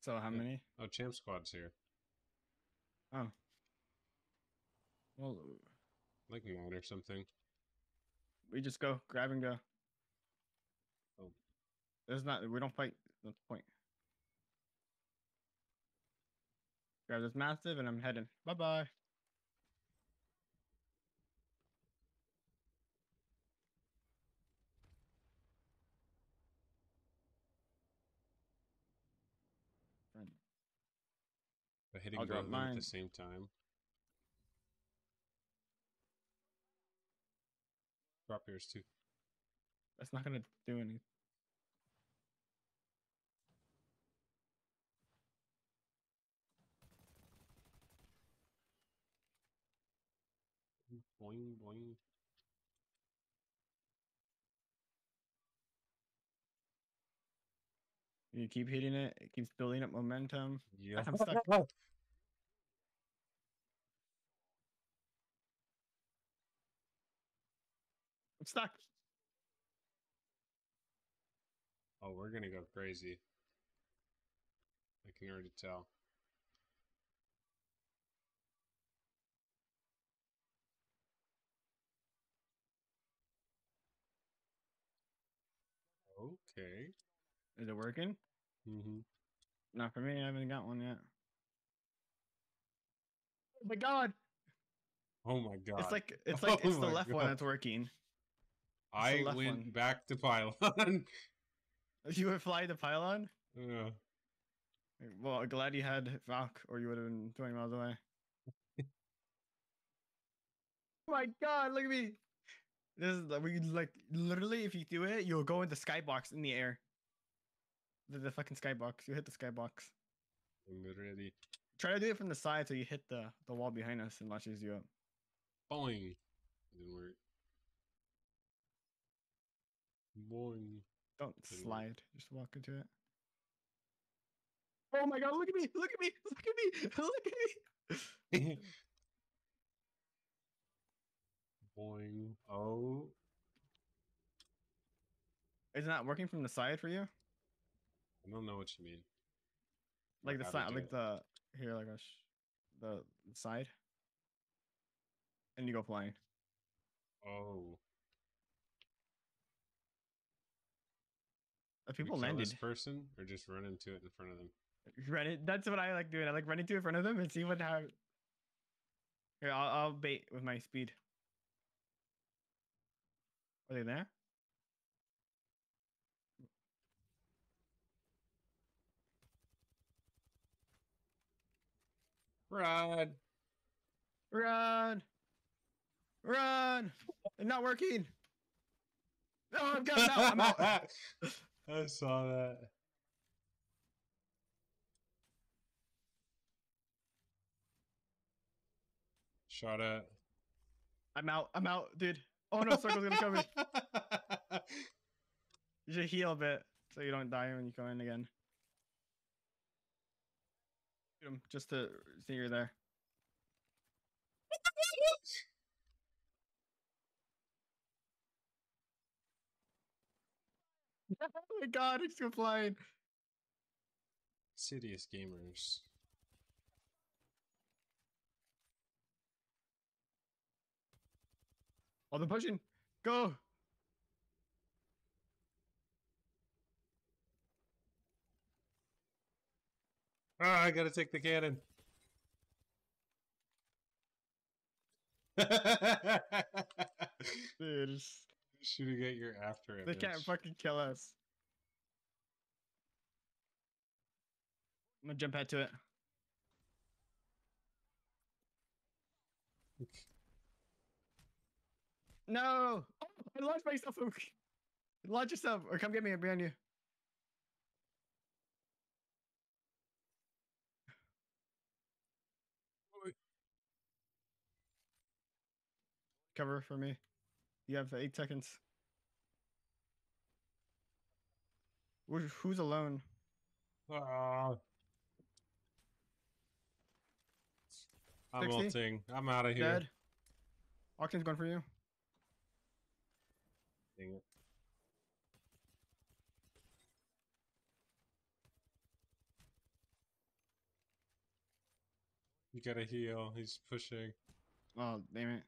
So how Yeah. many? Oh, Champ Squad's here. Oh. Well, Like mod or something. we just go grab and go. Oh. There's not. We don't fight. That's the point. Grab this massive, and I'm heading. Bye bye. But hitting I'll drop at the same time. Drop yours too. That's not gonna do anything. Boing boing. You keep hitting it. It keeps building up momentum. Yeah. I'm stuck. I'm stuck. Oh, we're gonna go crazy. I can already tell. Okay. Is it working? Mm-hmm. Not for me. I haven't got one yet. Oh my god! Oh my god. It's like it's like Oh it's the my left one that's working. I left went one. back to pylon. You would fly the pylon. yeah. Well, glad you had Valk, or you would have been 20 miles away. oh my god, look at me. This is the- we like literally if you do it, you'll go into skybox in the air. The, the fucking skybox. You hit the skybox. I'm. Try to do it from the side so you hit the, the wall behind us and launches you up. Boing. Didn't work. Boing. Don't slide. Just walk into it. Oh my god, look at me! Look at me! Look at me! Look at me! Boing. Oh. Is it not working from the side for you? I don't know what you mean. Like the side, like it. the here, like a sh- the side, and you go flying. Oh. If people kill landed, this person or just run into it in front of them. run it. That's what I like doing. I like running to it in front of them and see what happens. Here, I'll, I'll bait with my speed. Are they there? Run. Run! Run! It's not working. No, I'm gone. No, I'm out. I saw that. Shot at. I'm out. I'm out, dude. Oh no, circle's gonna come in. You should heal a bit so you don't die when you come in again. 'Em just to see you're there. oh my god, it's still flying. Serious gamers. Oh, they're pushing. Go. Ah, I gotta take the cannon. Dude, it's- Shooting at your after image. they can't fucking kill us. I'm gonna jump head to it. No! Oh, I launched myself. Launch yourself, or come get me behind you. Cover for me. You have eight seconds. Who's, who's alone? Ah. I'm 60? ulting. I'm out of here. Dead. Auction's going for you. Dang it. You gotta heal. He's pushing. Oh damn it!